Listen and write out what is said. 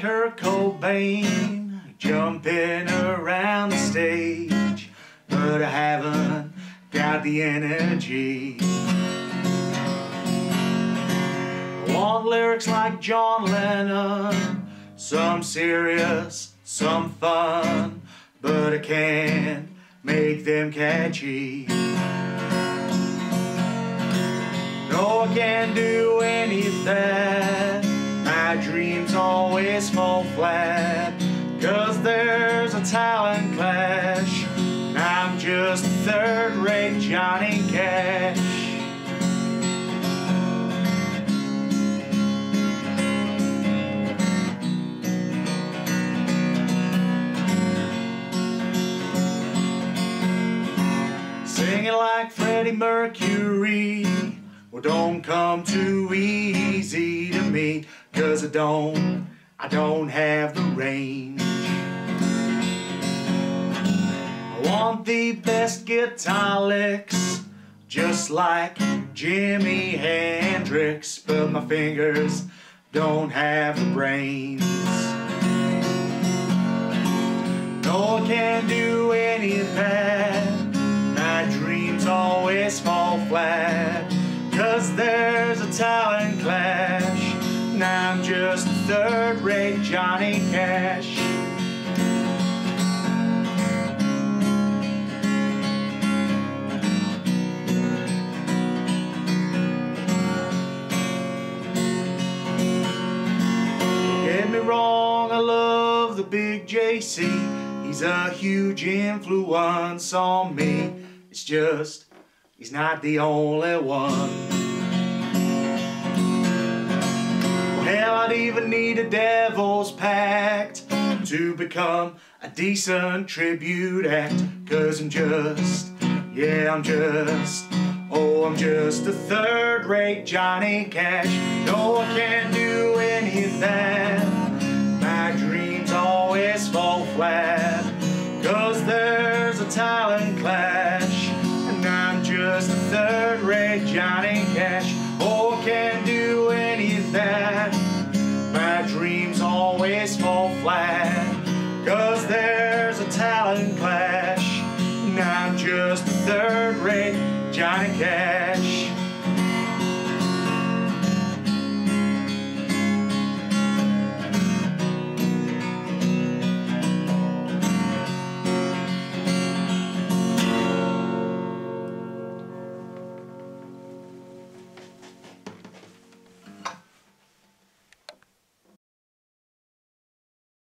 Kurt Cobain, jumping around the stage, but I haven't got the energy. I want lyrics like John Lennon, some serious, some fun, but I can't make them catchy. No, I can't do any always fall flat. Cause there's a talent clash. I'm just third-rate Johnny Cash. Singing like Freddie Mercury Well, don't come too easy to me Cause I don't, I don't have the range. I want the best guitar licks Just like Jimi Hendrix But my fingers don't have the brains. No, I can't do any of that. My dreams always fall flat Cause there's a talent third-rate Johnny Cash. Get me wrong, I love the big JC He's a huge influence on me. It's just, he's not the only one. Hell, I'd even need a devil's pact to become a decent tribute act. Cause I'm just, yeah, I'm just, oh, I'm just a third-rate Johnny Cash. No, I can't do any of that. My dreams always fall flat. Cause there's a talent clash And I'm just a third-rate Johnny Cash Oh, I can't always fall flat Cause there's a talent clash. And I'm just a third-rate Johnny Cash